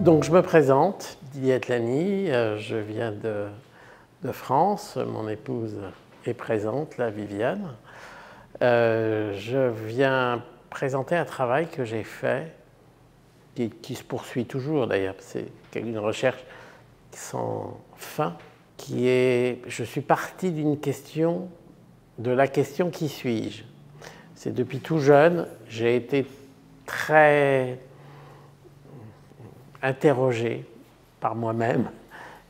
Donc je me présente, Didier Atlani, euh, je viens de, France, mon épouse est présente, la Viviane. Euh, je viens présenter un travail que j'ai fait, qui, qui, se poursuit toujours d'ailleurs, c'est une recherche sans fin, qui est, je suis parti d'une question, de la question qui suis-je? C'est depuis tout jeune, j'ai été très interrogé par moi-même.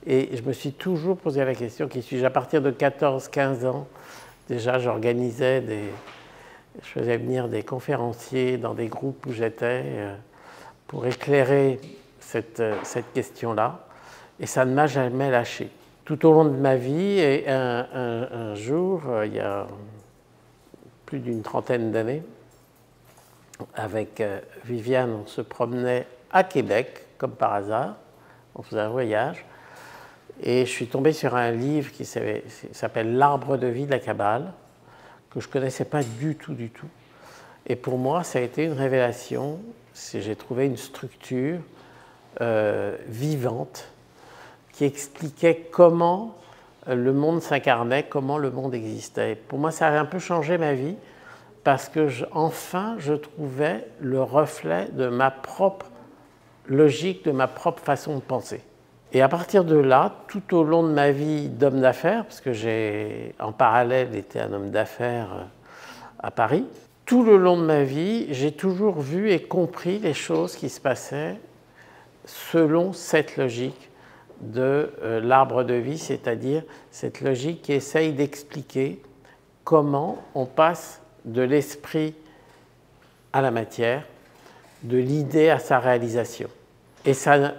Et je me suis toujours posé la question qui suis-je? À partir de 14-15 ans, déjà, j'organisais des. Je faisais venir des conférenciers dans des groupes où j'étais euh, pour éclairer cette, euh, cette question-là. Et ça ne m'a jamais lâché. Tout au long de ma vie, et un, jour, euh, il y a plus d'une trentaine d'années, avec Viviane, on se promenait à Québec, comme par hasard. On faisait un voyage. Et je suis tombé sur un livre qui s'appelle L'arbre de vie de la Kabbale, que je ne connaissais pas du tout, du tout. Et pour moi, ça a été une révélation. J'ai trouvé une structure euh, vivante qui expliquait comment le monde s'incarnait, comment le monde existait. Pour moi, ça a un peu changé ma vie parce que enfin, je trouvais le reflet de ma propre logique de ma propre façon de penser. Et à partir de là, tout au long de ma vie d'homme d'affaires, parce que j'ai en parallèle été un homme d'affaires euh, à Paris, tout le long de ma vie, j'ai toujours vu et compris les choses qui se passaient selon cette logique de euh, l'arbre de vie, c'est-à-dire cette logique qui essaye d'expliquer comment on passe de l'esprit à la matière, de l'idée à sa réalisation. Et ça,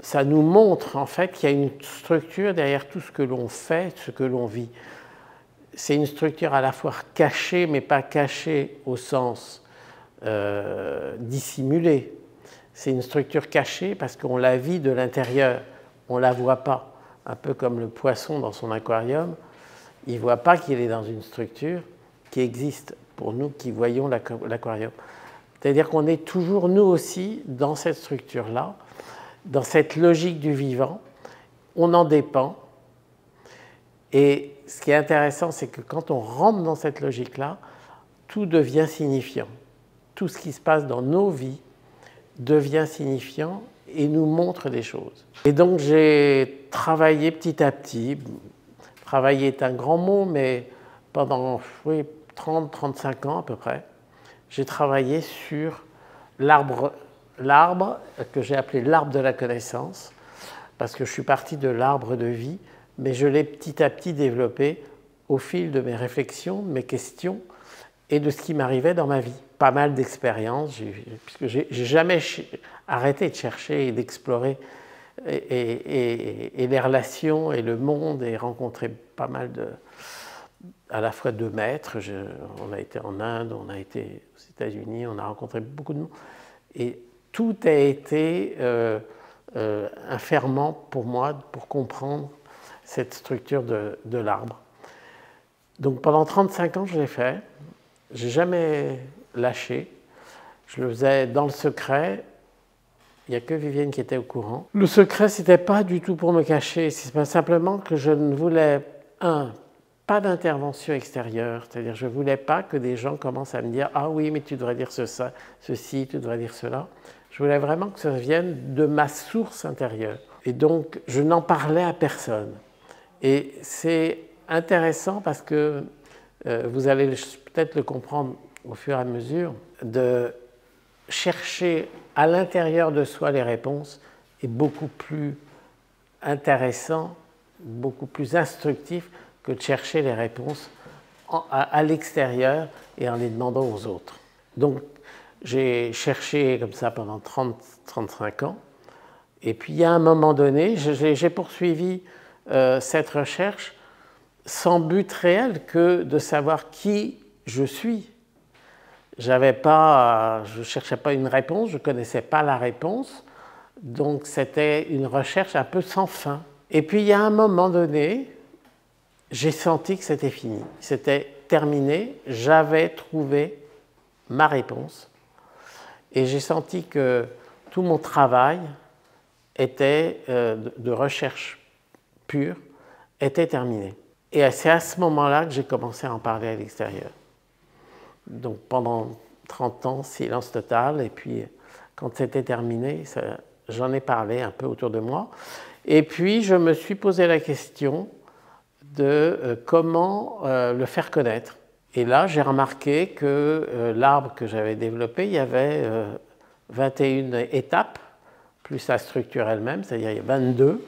ça nous montre en fait qu'il y a une structure derrière tout ce que l'on fait, ce que l'on vit. C'est une structure à la fois cachée, mais pas cachée au sens euh, dissimulé. C'est une structure cachée parce qu'on la vit de l'intérieur, on ne la voit pas. Un peu comme le poisson dans son aquarium, il ne voit pas qu'il est dans une structure qui existe pour nous qui voyons l'aquarium. C'est-à-dire qu'on est toujours, nous aussi, dans cette structure-là, dans cette logique du vivant. On en dépend. Et ce qui est intéressant, c'est que quand on rentre dans cette logique-là, tout devient signifiant. Tout ce qui se passe dans nos vies devient signifiant et nous montre des choses. Et donc j'ai travaillé petit à petit. Travailler est un grand mot, mais pendant oui, 30-35 ans à peu près, j'ai travaillé sur l'arbre, que j'ai appelé l'arbre de la connaissance, parce que je suis parti de l'arbre de vie, mais je l'ai petit à petit développé au fil de mes réflexions, de mes questions et de ce qui m'arrivait dans ma vie. Pas mal d'expériences, puisque j'ai jamais arrêté de chercher et d'explorer et, les relations et le monde et rencontré pas mal de, à la fois de maîtres. on a été en Inde, on a été États-Unis, on a rencontré beaucoup de monde. Et tout a été euh, euh, un ferment pour moi pour comprendre cette structure de, l'arbre. Donc pendant 35 ans, je l'ai fait. J'ai jamais lâché. Je le faisais dans le secret. Il n'y a que Vivienne qui était au courant. Le secret, c'était pas du tout pour me cacher. C'est simplement que je ne voulais, un, pas d'intervention extérieure, c'est-à-dire je ne voulais pas que des gens commencent à me dire Ah oui, mais tu devrais dire ceci, tu devrais dire cela. Je voulais vraiment que ça vienne de ma source intérieure. Et donc, je n'en parlais à personne. Et c'est intéressant parce que euh, vous allez peut-être le comprendre au fur et à mesure, de chercher à l'intérieur de soi les réponses est beaucoup plus intéressant, beaucoup plus instructif que de chercher les réponses à, l'extérieur et en les demandant aux autres. Donc j'ai cherché comme ça pendant 30-35 ans. Et puis a un moment donné, j'ai poursuivi euh, cette recherche sans but réel que de savoir qui je suis. Pas, je ne cherchais pas une réponse, je ne connaissais pas la réponse, donc c'était une recherche un peu sans fin. Et puis il y a un moment donné, j'ai senti que c'était fini, c'était terminé, j'avais trouvé ma réponse et j'ai senti que tout mon travail était euh, de recherche pure était terminé. Et c'est à ce moment-là que j'ai commencé à en parler à l'extérieur. Donc pendant 30 ans, silence total, et puis quand c'était terminé, j'en ai parlé un peu autour de moi. Et puis je me suis posé la question de euh, comment euh, le faire connaître. Et là, j'ai remarqué que euh, l'arbre que j'avais développé, il y avait 21 étapes, plus la structure elle-même, c'est-à-dire il y a 22,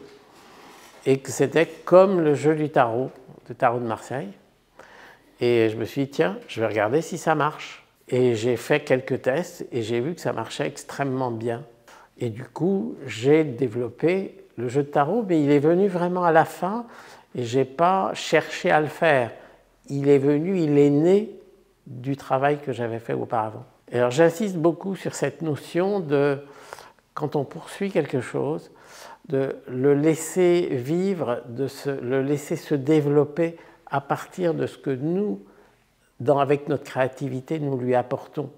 et que c'était comme le jeu du tarot, du tarot de Marseille. Et je me suis dit, tiens, je vais regarder si ça marche. Et j'ai fait quelques tests et j'ai vu que ça marchait extrêmement bien. Et du coup, j'ai développé le jeu de tarot, mais il est venu vraiment à la fin et je n'ai pas cherché à le faire. Il est venu, il est né du travail que j'avais fait auparavant. Alors j'insiste beaucoup sur cette notion de, quand on poursuit quelque chose, de le laisser vivre, de le laisser se développer à partir de ce que nous, avec notre créativité, nous lui apportons,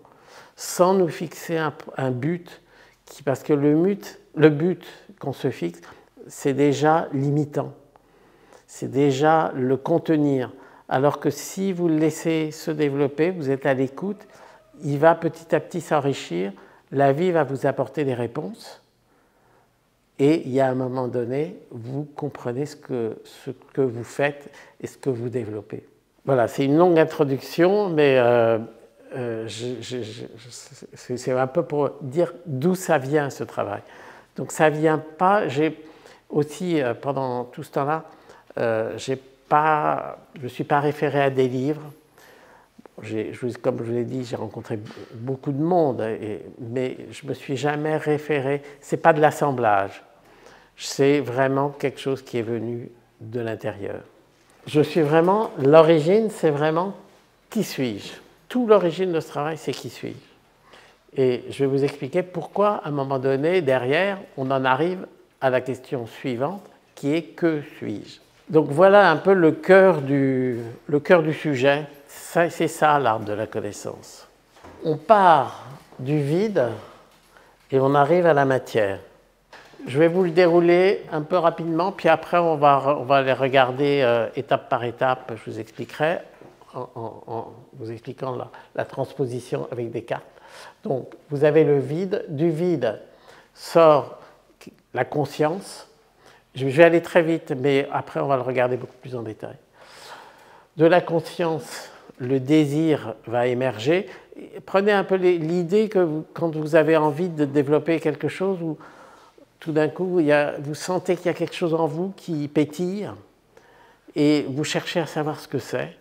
sans nous fixer un, but, parce que le but qu'on se fixe, c'est déjà limitant, c'est déjà le contenir. Alors que si vous le laissez se développer, vous êtes à l'écoute, il va petit à petit s'enrichir, la vie va vous apporter des réponses et il y a un moment donné, vous comprenez ce que, ce que vous faites et ce que vous développez. Voilà, c'est une longue introduction, mais euh, euh, c'est un peu pour dire d'où ça vient ce travail. Donc ça vient pas, j'ai aussi, euh, pendant tout ce temps-là, je ne suis pas référé à des livres. comme je vous l'ai dit, j'ai rencontré beaucoup de monde, mais je ne me suis jamais référé, ce n'est pas de l'assemblage. C'est vraiment quelque chose qui est venu de l'intérieur. Je suis vraiment, l'origine, c'est vraiment qui suis-je? Tout l'origine de ce travail, c'est qui suis-je? Et je vais vous expliquer pourquoi, à un moment donné, derrière, on en arrive à la question suivante, qui est que suis-je? Donc voilà un peu le cœur du, le cœur du sujet. C'est ça l'arbre de la connaissance. On part du vide et on arrive à la matière. Je vais vous le dérouler un peu rapidement, puis après on va, on va les regarder euh, étape par étape. Je vous expliquerai en, vous expliquant la, la, transposition avec des cartes. Donc vous avez le vide. Du vide sort la conscience. Je vais aller très vite, mais après on va le regarder beaucoup plus en détail. De la conscience, le désir va émerger. Prenez un peu l'idée que quand vous avez envie de développer quelque chose, ou tout d'un coup, vous sentez qu'il y a quelque chose en vous qui pétille et vous cherchez à savoir ce que c'est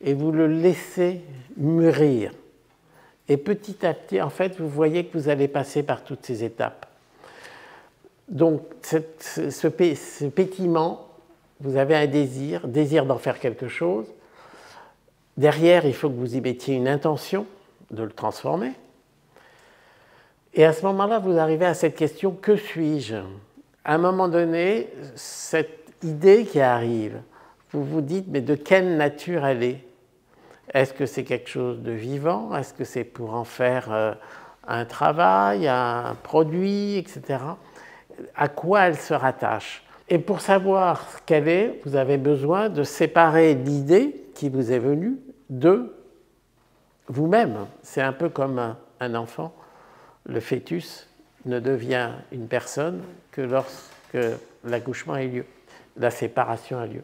et vous le laissez mûrir. Et petit à petit, en fait, vous voyez que vous allez passer par toutes ces étapes. Donc, ce, pétillement, vous avez un désir, désir d'en faire quelque chose. Derrière, il faut que vous y mettiez une intention de le transformer. Et à ce moment-là, vous arrivez à cette question, que suis-je? À un moment donné, cette idée qui arrive, vous vous dites, mais de quelle nature elle est? Est-ce que c'est quelque chose de vivant? Est-ce que c'est pour en faire euh, un travail, un produit, etc. À quoi elle se rattache Et pour savoir ce qu'elle est, vous avez besoin de séparer l'idée qui vous est venue de vous-même. C'est un peu comme un enfant le fœtus ne devient une personne que lorsque l'accouchement a lieu, la séparation a lieu.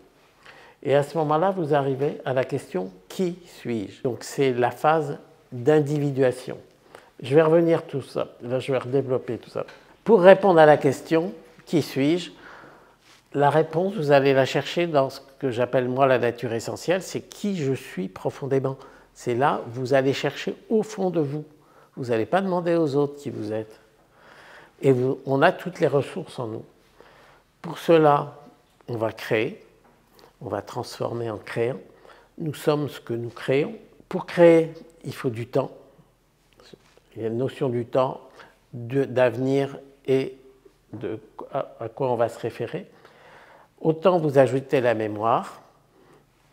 Et à ce moment-là, vous arrivez à la question qui suis-je? Donc c'est la phase d'individuation. Je vais revenir tout ça, là je vais redévelopper tout ça. Pour répondre à la question qui suis-je, la réponse, vous allez la chercher dans ce que j'appelle moi la nature essentielle, c'est qui je suis profondément. C'est là, vous allez chercher au fond de vous. Vous n'allez pas demander aux autres qui vous êtes. Et on a toutes les ressources en nous. Pour cela, on va créer, on va transformer en créant. Nous sommes ce que nous créons. Pour créer, il faut du temps. Il y a une notion du temps, d'avenir et à quoi on va se référer. Autant vous ajoutez la mémoire,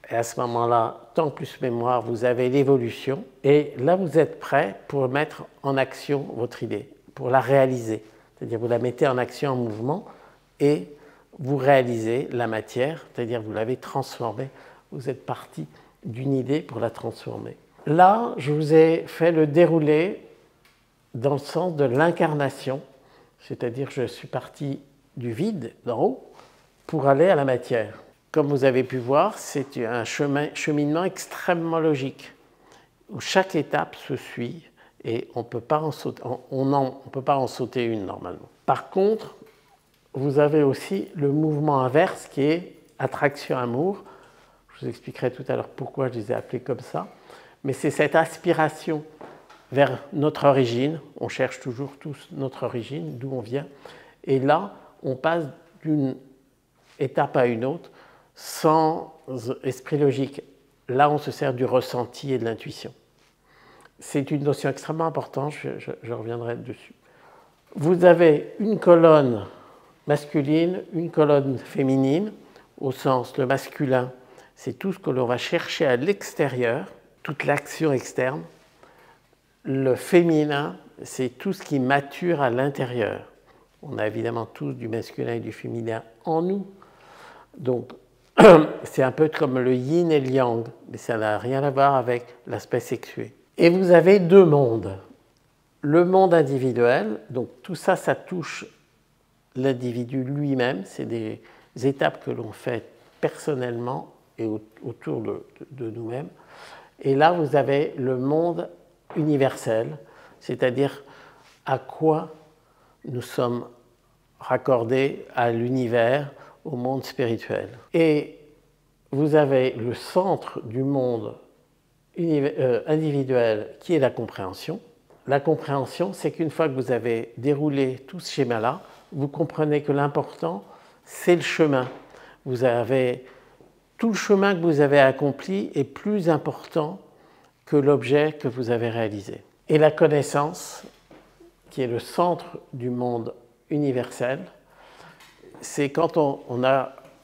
et à ce moment-là, tant plus mémoire, vous avez l'évolution. Et là, vous êtes prêt pour mettre en action votre idée, pour la réaliser. c'est-à-dire vous la mettez en action, en mouvement, et vous réalisez la matière, c'est-à-dire vous l'avez transformée, vous êtes parti d'une idée pour la transformer. Là, je vous ai fait le déroulé dans le sens de l'incarnation, c'est-à-dire je suis parti du vide d'en haut pour aller à la matière. Comme vous avez pu voir, c'est un chemin, cheminement extrêmement logique, où chaque étape se suit et on ne peut pas en sauter une normalement. Par contre, vous avez aussi le mouvement inverse qui est attraction-amour. Je vous expliquerai tout à l'heure pourquoi je les ai appelés comme ça. Mais c'est cette aspiration vers notre origine. On cherche toujours tous notre origine, d'où on vient. Et là, on passe d'une étape à une autre sans esprit logique. Là, on se sert du ressenti et de l'intuition. C'est une notion extrêmement importante, je, reviendrai dessus. Vous avez une colonne masculine, une colonne féminine, au sens le masculin, c'est tout ce que l'on va chercher à l'extérieur, toute l'action externe. Le féminin, c'est tout ce qui mature à l'intérieur. On a évidemment tous du masculin et du féminin en nous. Donc, c'est un peu comme le yin et le yang, mais ça n'a rien à voir avec l'aspect sexué. Et vous avez deux mondes. Le monde individuel, donc tout ça, ça touche l'individu lui-même, c'est des étapes que l'on fait personnellement et autour de, nous-mêmes. Et là, vous avez le monde universel, c'est-à-dire à quoi nous sommes raccordés à l'univers, au monde spirituel. Et vous avez le centre du monde euh, individuel qui est la compréhension. La compréhension, c'est qu'une fois que vous avez déroulé tout ce schéma-là, vous comprenez que l'important, c'est le chemin. Vous avez tout le chemin que vous avez accompli est plus important que l'objet que vous avez réalisé. Et la connaissance, qui est le centre du monde universel, c'est quand on,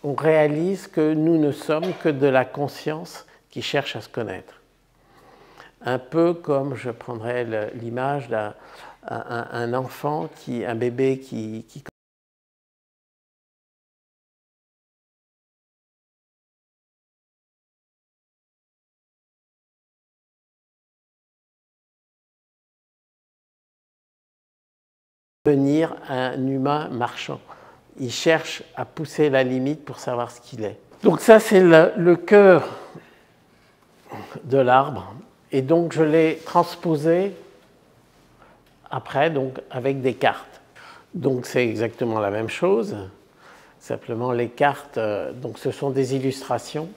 on réalise que nous ne sommes que de la conscience qui cherche à se connaître. Un peu comme je prendrais l'image d'un un, enfant, qui, un bébé qui, qui devenir un humain marchand. Il cherche à pousser la limite pour savoir ce qu'il est. Donc ça, c'est le, cœur de l'arbre. Et donc, je l'ai transposé après, donc, avec des cartes. Donc, c'est exactement la même chose. Simplement, les cartes, euh, donc, ce sont des illustrations.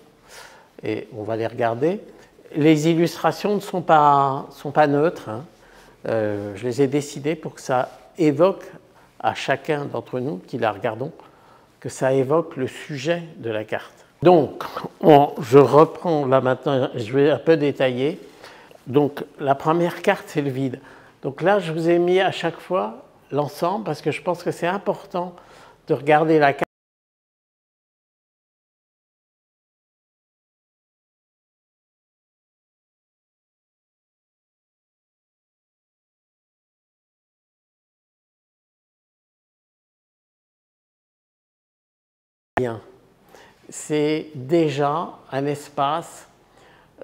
Et on va les regarder. Les illustrations ne sont pas, sont pas neutres. Hein. Euh, je les ai décidées pour que ça évoque à chacun d'entre nous qui la regardons, que ça évoque le sujet de la carte. Donc, je reprends là maintenant, je vais un peu détailler. Donc, la première carte, c'est le vide. Donc là, je vous ai mis à chaque fois l'ensemble parce que je pense que c'est important de regarder la carte. C'est déjà un espace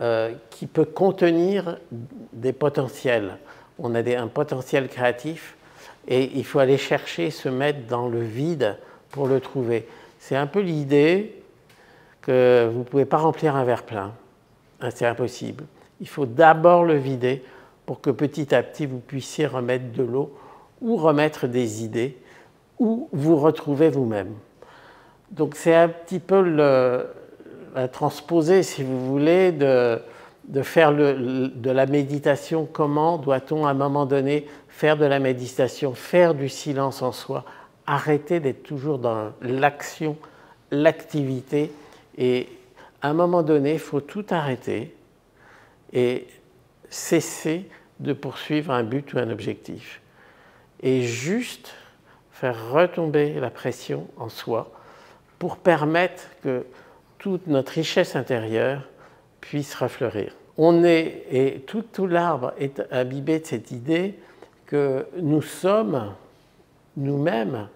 euh, qui peut contenir des potentiels. On a un potentiel créatif et il faut aller chercher, se mettre dans le vide pour le trouver. C'est un peu l'idée que vous ne pouvez pas remplir un verre plein. Hein, c'est impossible. Il faut d'abord le vider pour que petit à petit vous puissiez remettre de l'eau ou remettre des idées ou vous retrouver vous-même. Donc c'est un petit peu le, la transposer, si vous voulez, de, faire de la méditation. Comment doit-on à un moment donné faire de la méditation, faire du silence en soi, arrêter d'être toujours dans l'action, l'activité? Et à un moment donné, il faut tout arrêter et cesser de poursuivre un but ou un objectif. Et juste faire retomber la pression en soi pour permettre que toute notre richesse intérieure puisse refleurir. On est, et tout, l'arbre est imbibé de cette idée que nous sommes nous-mêmes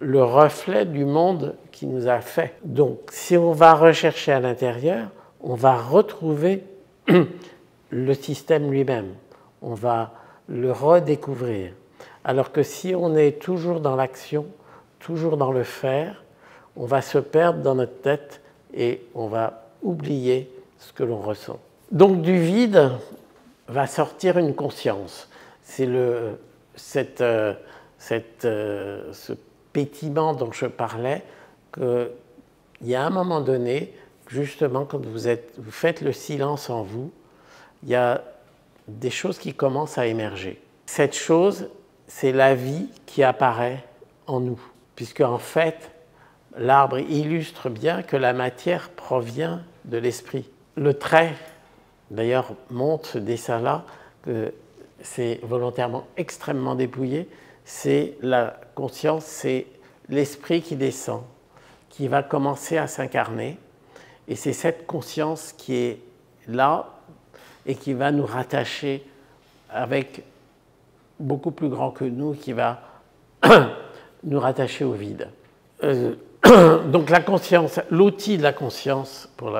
le reflet du monde qui nous a fait. Donc si on va rechercher à l'intérieur, on va retrouver le système lui-même, on va le redécouvrir. Alors que si on est toujours dans l'action, toujours dans le faire, on va se perdre dans notre tête et on va oublier ce que l'on ressent. Donc du vide va sortir une conscience. C'est le, cette, euh, cette, euh, ce pétillement dont je parlais, qu'il y a un moment donné, justement, quand vous, êtes, vous faites le silence en vous, il y a des choses qui commencent à émerger. Cette chose, c'est la vie qui apparaît en nous, puisque en fait, l'arbre illustre bien que la matière provient de l'esprit. Le trait, d'ailleurs, montre ce dessin-là, que c'est volontairement extrêmement dépouillé, c'est la conscience, c'est l'esprit qui descend, qui va commencer à s'incarner, et c'est cette conscience qui est là et qui va nous rattacher avec beaucoup plus grand que nous, qui va nous rattacher au vide. Euh, donc la conscience, l'outil de la conscience, pour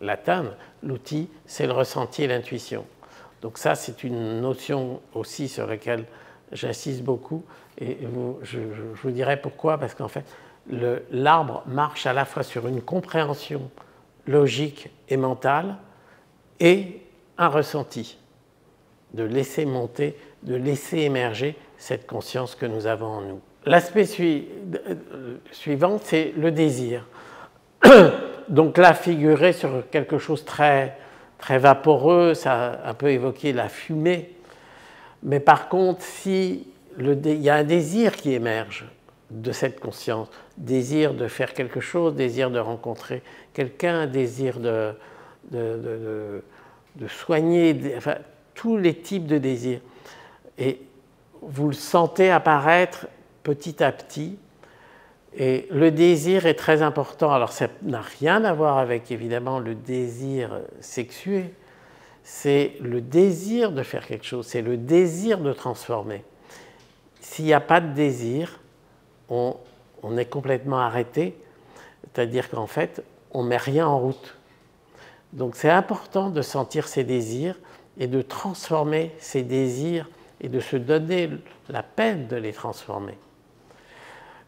l'atteindre, l'outil, c'est le ressenti et l'intuition. Donc ça, c'est une notion aussi sur laquelle j'insiste beaucoup. Et je, vous dirai pourquoi, parce qu'en fait, l'arbre marche à la fois sur une compréhension logique et mentale et un ressenti, de laisser monter, de laisser émerger cette conscience que nous avons en nous. L'aspect euh, suivant, c'est le désir. Donc là, figuré sur quelque chose très, très vaporeux, ça a un peu évoqué la fumée. Mais par contre, si il y a un désir qui émerge de cette conscience, désir de faire quelque chose, désir de rencontrer quelqu'un, désir de, de, de, soigner, enfin, tous les types de désirs. Et vous le sentez apparaître petit à petit. Et le désir est très important. Alors ça n'a rien à voir avec évidemment le désir sexué, c'est le désir de faire quelque chose, c'est le désir de transformer. S'il n'y a pas de désir, on, on est complètement arrêté, c'est-à-dire qu'en fait, on met rien en route. Donc c'est important de sentir ses désirs et de transformer ces désirs et de se donner la peine de les transformer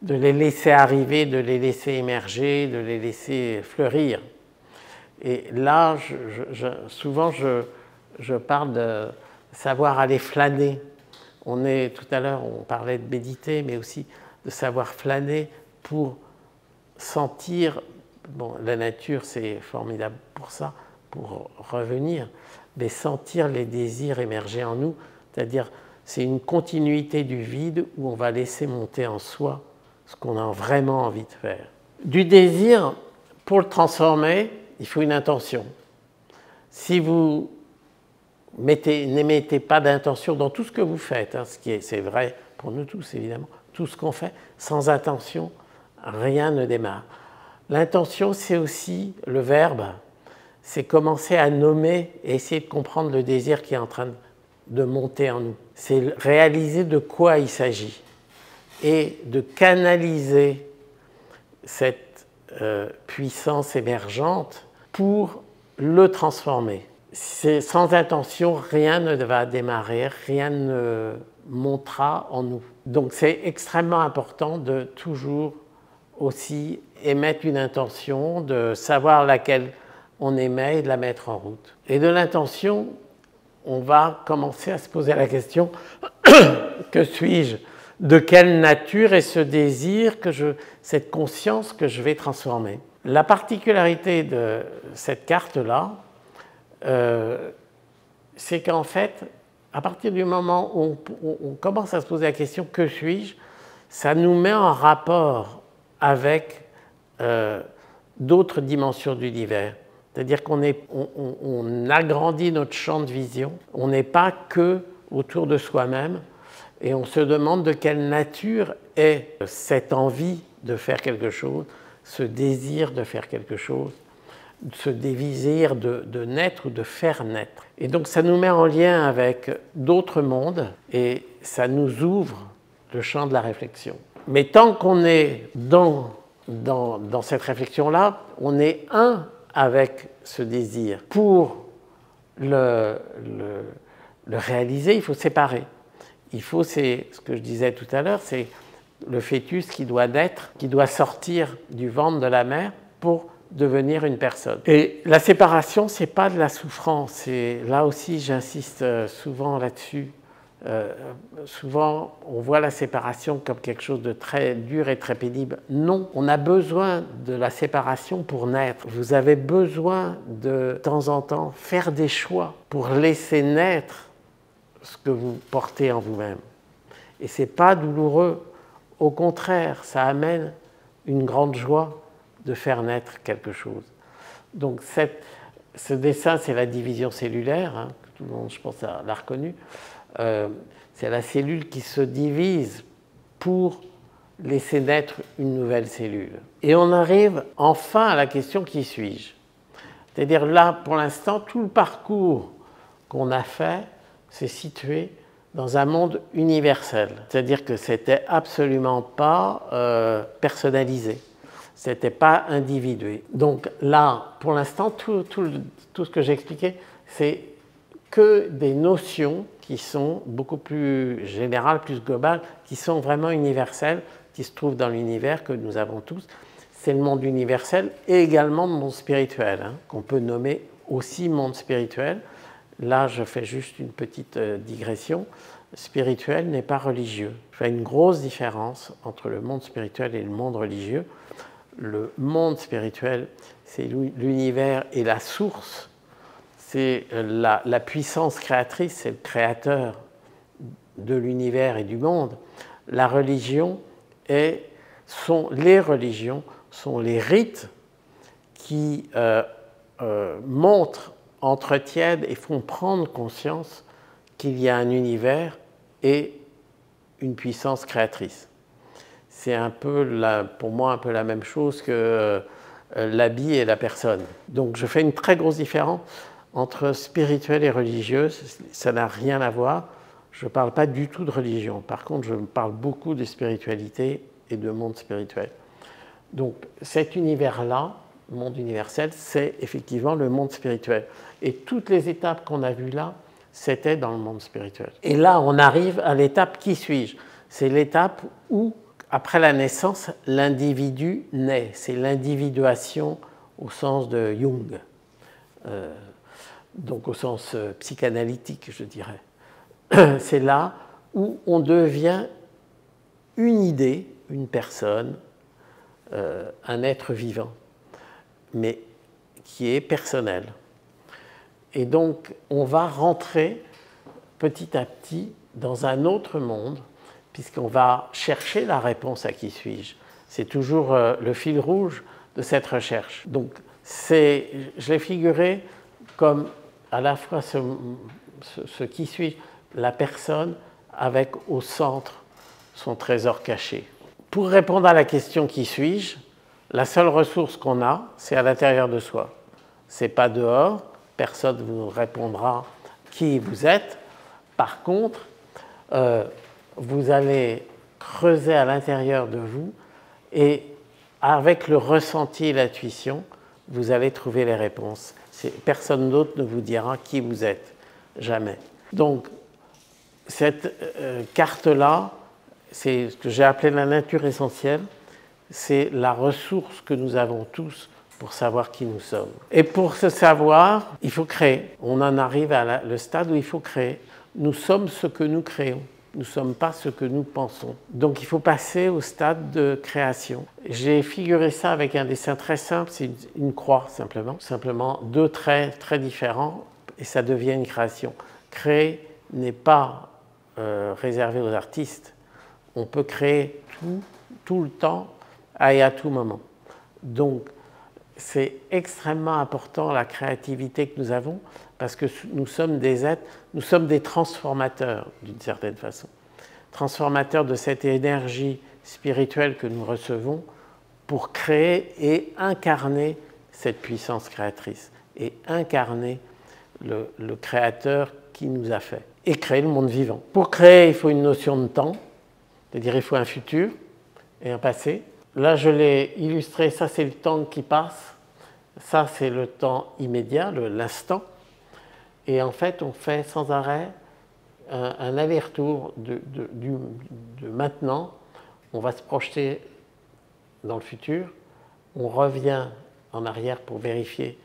de les laisser arriver, de les laisser émerger, de les laisser fleurir. Et là, souvent, je, parle de savoir aller flâner. On est, tout à l'heure, on parlait de méditer, mais aussi de savoir flâner pour sentir, bon, la nature, c'est formidable pour ça, pour revenir, mais sentir les désirs émerger en nous, c'est-à-dire c'est une continuité du vide où on va laisser monter en soi ce qu'on a vraiment envie de faire. Du désir, pour le transformer, il faut une intention. Si vous n'émettez pas d'intention dans tout ce que vous faites, hein, ce qui est, c'est vrai pour nous tous évidemment, tout ce qu'on fait, sans intention, rien ne démarre. L'intention, c'est aussi le verbe, c'est commencer à nommer et essayer de comprendre le désir qui est en train de monter en nous. C'est réaliser de quoi il s'agit et de canaliser cette euh, puissance émergente pour le transformer. Sans intention, rien ne va démarrer, rien ne montera en nous. Donc c'est extrêmement important de toujours aussi émettre une intention, de savoir laquelle on émet et de la mettre en route. Et de l'intention, on va commencer à se poser la question, que suis-je? De quelle nature est ce désir, que je, cette conscience que je vais transformer. La particularité de cette carte-là, euh, c'est qu'en fait, à partir du moment où on, commence à se poser la question que suis-je, ça nous met en rapport avec euh, d'autres dimensions de l'univers. C'est-à-dire qu'on on agrandit notre champ de vision, on n'est pas que autour de soi-même, et on se demande de quelle nature est cette envie de faire quelque chose, ce désir de faire quelque chose, ce désir de, naître ou de faire naître. Et donc ça nous met en lien avec d'autres mondes et ça nous ouvre le champ de la réflexion. Mais tant qu'on est dans, dans, cette réflexion-là, on est un avec ce désir. Pour le, réaliser, il faut séparer. Il faut, c'est ce que je disais tout à l'heure, c'est le fœtus qui doit naître, qui doit sortir du ventre de la mère pour devenir une personne. Et la séparation, c'est pas de la souffrance. Et là aussi, j'insiste euh, souvent là-dessus. Euh, souvent, on voit la séparation comme quelque chose de très dur et très pénible. Non, on a besoin de la séparation pour naître. Vous avez besoin de, de temps en temps faire des choix pour laisser naître ce que vous portez en vous-même. Et c'est pas douloureux. Au contraire, ça amène une grande joie de faire naître quelque chose. Donc ce dessin, c'est la division cellulaire, hein, tout le monde, je pense, l'a reconnu. Euh, c'est la cellule qui se divise pour laisser naître une nouvelle cellule. Et on arrive enfin à la question qui suis-je? C'est-à-dire là, pour l'instant, tout le parcours qu'on a fait s'est situé dans un monde universel. C'est-à-dire que c'était absolument pas euh, personnalisé. C'était pas individué. Donc là, pour l'instant, tout, ce que j'ai expliqué, c'est que des notions qui sont beaucoup plus générales, plus globales, qui sont vraiment universelles, qui se trouvent dans l'univers que nous avons tous. C'est le monde universel et également le monde spirituel, hein, qu'on peut nommer aussi monde spirituel. Là, je fais juste une petite euh, digression. Spirituel n'est pas religieux. Je fais une grosse différence entre le monde spirituel et le monde religieux. Le monde spirituel, c'est l'univers et la source c'est la, puissance créatrice, c'est le créateur de l'univers et du monde. La religion est, sont, les religions sont les rites qui euh, euh, montrent, entretiennent et font prendre conscience qu'il y a un univers et une puissance créatrice. C'est un peu, pour moi, un peu la même chose que euh, l'habit et la personne. Donc je fais une très grosse différence entre spirituel et religieuse, ça n'a rien à voir. Je ne parle pas du tout de religion. Par contre, je parle beaucoup de spiritualité et de monde spirituel. Donc cet univers-là, monde universel, c'est effectivement le monde spirituel. Et toutes les étapes qu'on a vues là, c'était dans le monde spirituel. Et là, on arrive à l'étape qui suis-je? C'est l'étape où, après la naissance, l'individu naît. C'est l'individuation au sens de Jung. Euh, donc au sens euh, psychanalytique, je dirais. C'est là où on devient une idée, une personne, euh, un être vivant, mais qui est personnel. Et donc on va rentrer petit à petit dans un autre monde, puisqu'on va chercher la réponse à qui suis-je. C'est toujours euh, le fil rouge de cette recherche. Donc je l'ai figuré comme à la fois ce, qui suit la personne avec au centre son trésor caché. Pour répondre à la question qui suis-je, la seule ressource qu'on a, c'est à l'intérieur de soi. C'est pas dehors, personne ne vous répondra qui vous êtes. Par contre, euh, vous allez creuser à l'intérieur de vous et avec le ressenti et l'intuition, vous allez trouver les réponses personne d'autre ne vous dira qui vous êtes, jamais. Donc, cette euh, carte-là, c'est ce que j'ai appelé la nature essentielle, c'est la ressource que nous avons tous pour savoir qui nous sommes. Et pour ce savoir, il faut créer. On en arrive à le stade où il faut créer. Nous sommes ce que nous créons. Nous ne sommes pas ce que nous pensons. Donc il faut passer au stade de création. J'ai figuré ça avec un dessin très simple, c'est une croix simplement. Simplement deux traits très différents et ça devient une création. Créer n'est pas euh, réservé aux artistes. On peut créer tout, tout le temps et à tout moment. Donc c'est extrêmement important la créativité que nous avons parce que nous sommes des êtres, nous sommes des transformateurs d'une certaine façon. Transformateurs de cette énergie spirituelle que nous recevons pour créer et incarner cette puissance créatrice et incarner le, créateur qui nous a fait et créer le monde vivant. Pour créer, il faut une notion de temps, C'est-à-dire il faut un futur et un passé. Là, je l'ai illustré, ça c'est le temps qui passe, ça c'est le temps immédiat, l'instant. Et en fait, on fait sans arrêt un, aller-retour de, de, maintenant. On va se projeter dans le futur, on revient en arrière pour vérifier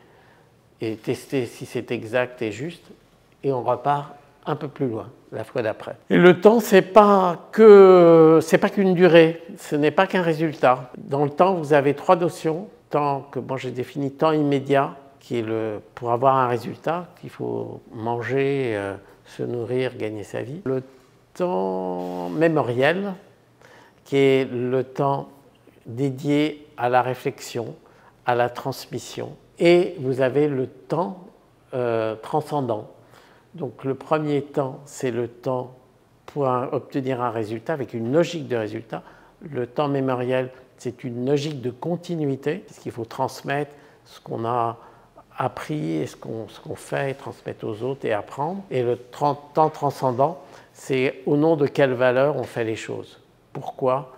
et tester si c'est exact et juste, et on repart un peu plus loin la fois d'après. Et le temps, c'est pas que c'est pas qu'une durée, ce n'est pas qu'un résultat. Dans le temps, vous avez trois notions. Temps que moi j'ai défini temps immédiat, qui est le pour avoir un résultat, qu'il faut manger, euh, se nourrir, gagner sa vie. Le temps mémoriel, qui est le temps dédié à la réflexion, à la transmission. Et vous avez le temps euh, transcendant. Donc le premier temps, c'est le temps pour obtenir un résultat avec une logique de résultat. Le temps mémoriel, c'est une logique de continuité, puisqu'il faut transmettre ce qu'on a appris et ce qu'on fait, transmettre aux autres et apprendre. Et le temps transcendant, c'est au nom de quelle valeur on fait les choses. Pourquoi,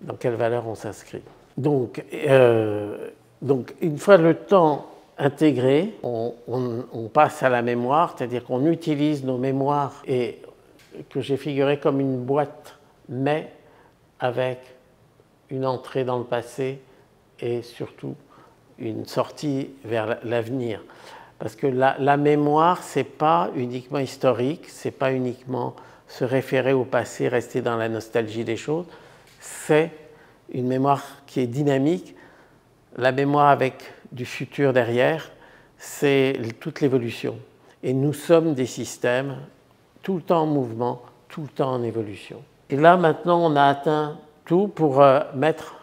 dans quelle valeur on s'inscrit? Donc, euh, donc, une fois le temps intégré, on, passe à la mémoire, c'est-à-dire qu'on utilise nos mémoires et que j'ai figuré comme une boîte, mais avec une entrée dans le passé et surtout une sortie vers l'avenir. Parce que la, la mémoire, c'est pas uniquement historique, c'est pas uniquement se référer au passé, rester dans la nostalgie des choses, c'est une mémoire qui est dynamique. La mémoire avec du futur derrière, c'est toute l'évolution. Et nous sommes des systèmes tout le temps en mouvement, tout le temps en évolution. Et là, maintenant, on a atteint tout pour euh, mettre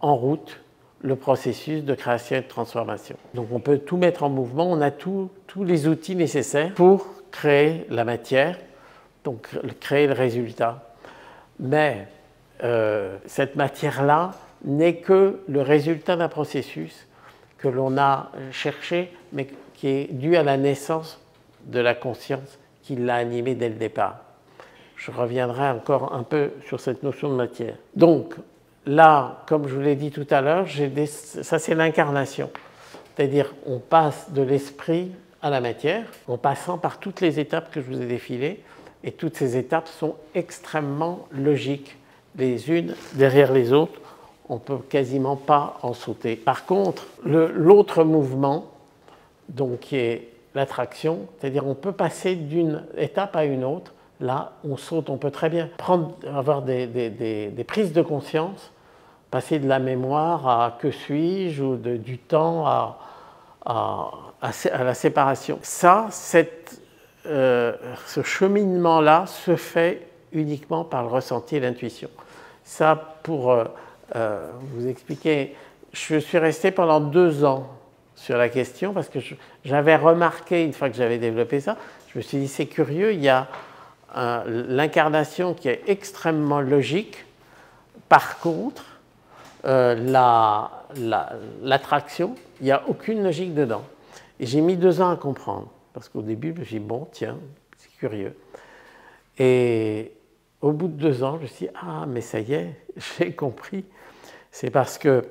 en route le processus de création et de transformation. Donc on peut tout mettre en mouvement, on a tous les outils nécessaires pour créer la matière, donc créer le résultat. Mais euh, cette matière-là n'est que le résultat d'un processus que l'on a cherché, mais qui est dû à la naissance de la conscience qui l'a animé dès le départ. Je reviendrai encore un peu sur cette notion de matière. Donc, là, comme je vous l'ai dit tout à l'heure, ça c'est l'incarnation. C'est-à-dire, on passe de l'esprit à la matière, en passant par toutes les étapes que je vous ai défilées, et toutes ces étapes sont extrêmement logiques, les unes derrière les autres on ne peut quasiment pas en sauter. Par contre, l'autre mouvement, donc qui est l'attraction, c'est-à-dire on peut passer d'une étape à une autre. Là, on saute, on peut très bien prendre, avoir des, prises de conscience, passer de la mémoire à que suis-je ou du temps à, la séparation. Ça, euh, ce cheminement-là se fait uniquement par le ressenti et l'intuition. Ça, pour euh, euh, vous expliquer, je suis resté pendant deux ans sur la question parce que j'avais remarqué, une fois que j'avais développé ça, je me suis dit c'est curieux, il y a l'incarnation qui est extrêmement logique. Par contre, euh, l'attraction, il n'y a aucune logique dedans. Et j'ai mis deux ans à comprendre parce qu'au début, je me suis dit bon, tiens, c'est curieux. Et au bout de deux ans, je me suis dit ah, mais ça y est, j'ai compris c'est parce que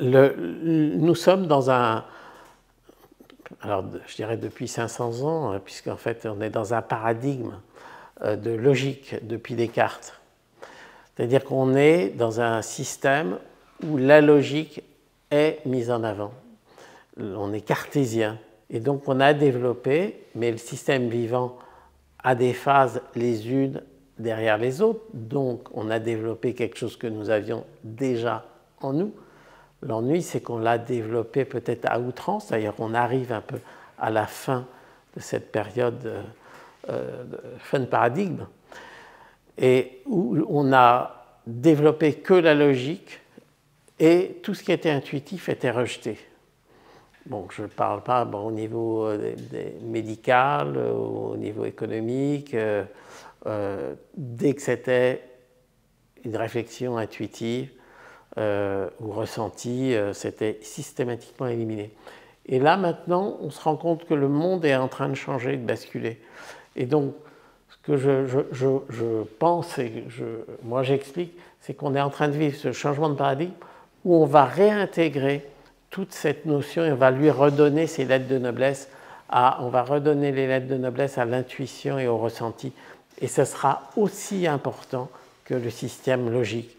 nous sommes dans un, alors je dirais depuis 500 ans, puisqu'en fait on est dans un paradigme euh, de logique depuis Descartes. C'est-à-dire qu'on est dans un système où la logique est mise en avant. On est cartésien. Et donc on a développé, mais le système vivant a des phases les unes derrière les autres. Donc on a développé quelque chose que nous avions déjà en nous. L'ennui, c'est qu'on l'a développé peut-être à outrance. D'ailleurs, on arrive un peu à la fin de cette période euh, euh, de fin de paradigme, et où on a développé que la logique et tout ce qui était intuitif était rejeté. Bon, je ne parle pas au niveau euh, médical, au niveau économique, dès que c'était une réflexion intuitive, euh, ou ressenti, euh, c'était systématiquement éliminé. Et là maintenant, on se rend compte que le monde est en train de changer, de basculer. Et donc, Ce que je, pense et moi j'explique, c'est qu'on est en train de vivre ce changement de paradigme où on va réintégrer toute cette notion et on va lui redonner ses lettres de noblesse, à, on va redonner les lettres de noblesse à l'intuition et au ressenti. Et ce sera aussi important que le système logique.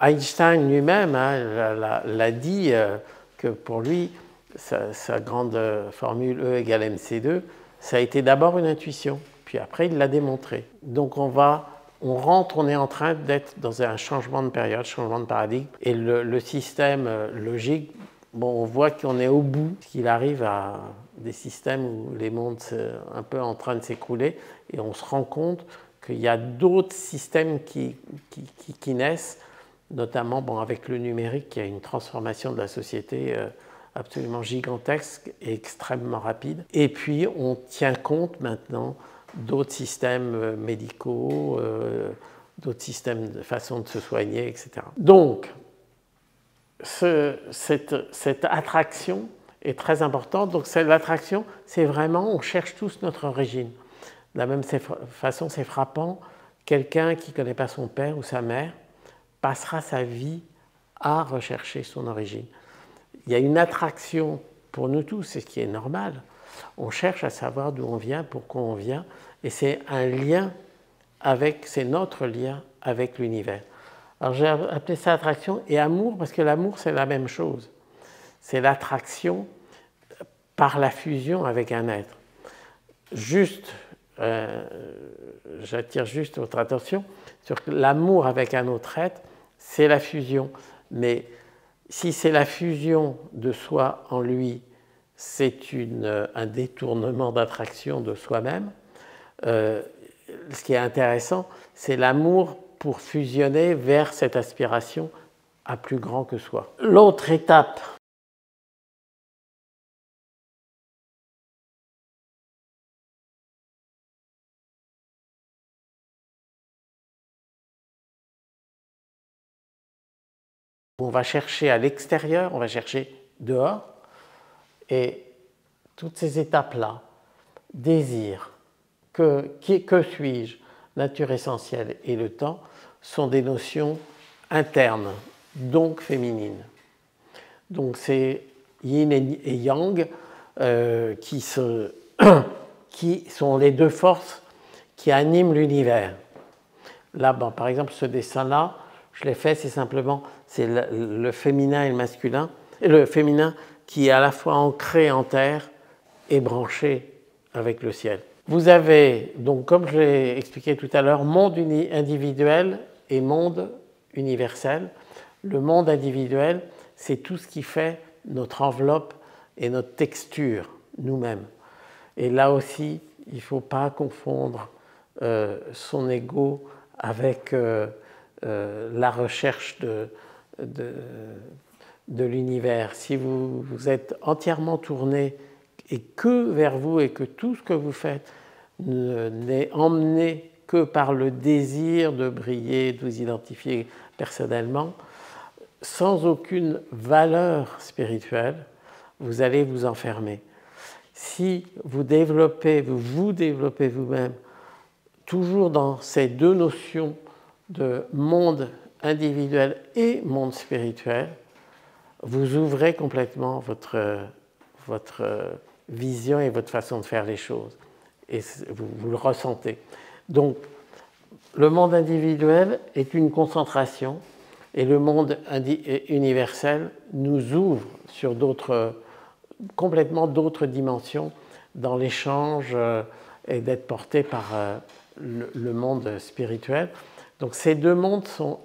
Einstein lui-même hein, l'a dit euh, que pour lui, sa, grande formule E égale mc2, ça a été d'abord une intuition, puis après il l'a démontré. Donc on va, on rentre, on est en train d'être dans un changement de période, changement de paradigme, et le, système euh, logique, bon, on voit qu'on est au bout, qu'il arrive à des systèmes où les mondes sont un peu en train de s'écrouler, et on se rend compte qu'il y a d'autres systèmes qui, naissent, notamment bon, avec le numérique, qui a une transformation de la société. Euh, absolument gigantesque et extrêmement rapide. Et puis on tient compte maintenant d'autres systèmes euh, médicaux, euh, d'autres systèmes de façon de se soigner, etc. Donc, cette, cette, attraction est très importante. Donc, l'attraction, c'est vraiment, on cherche tous notre origine. De la même façon, c'est frappant, quelqu'un qui ne connaît pas son père ou sa mère passera sa vie à rechercher son origine il y a une attraction pour nous tous, c'est ce qui est normal. On cherche à savoir d'où on vient, pourquoi on vient, et c'est un lien avec, c'est notre lien avec l'univers. Alors j'ai appelé ça attraction et amour parce que l'amour c'est la même chose. C'est l'attraction par la fusion avec un être. Juste, euh, j'attire juste votre attention sur l'amour avec un autre être, c'est la fusion. Mais si c'est la fusion de soi en lui, c'est un détournement d'attraction de soi-même. Euh, ce qui est intéressant, c'est l'amour pour fusionner vers cette aspiration à plus grand que soi. L'autre étape On va chercher à l'extérieur, on va chercher dehors, et toutes ces étapes-là, désir, que, suis-je, nature essentielle et le temps, sont des notions internes, donc féminines. Donc c'est yin et yang euh, qui, qui, sont les deux forces qui animent l'univers. Là, par exemple, ce dessin-là, je l'ai fait, c'est simplement c'est le, féminin et le masculin, et le féminin qui est à la fois ancré en terre et branché avec le ciel. Vous avez, donc comme je l'ai expliqué tout à l'heure, monde individuel et monde universel. Le monde individuel, c'est tout ce qui fait notre enveloppe et notre texture, nous-mêmes. Et là aussi, il ne faut pas confondre euh, son ego avec euh, euh, la recherche de, de, l'univers, si vous, vous, êtes entièrement tourné et que vers vous et que tout ce que vous faites n'est emmené que par le désir de briller, de vous identifier personnellement, sans aucune valeur spirituelle, vous allez vous enfermer. Si vous développez, vous vous développez vous-même, toujours dans ces deux notions de monde individuel et monde spirituel, vous ouvrez complètement votre, votre vision et votre façon de faire les choses. Et vous, vous le ressentez. Donc, le monde individuel est une concentration et le monde universel nous ouvre sur d'autres, complètement d'autres dimensions dans l'échange euh, et d'être porté par euh, le monde spirituel. Donc ces deux mondes sont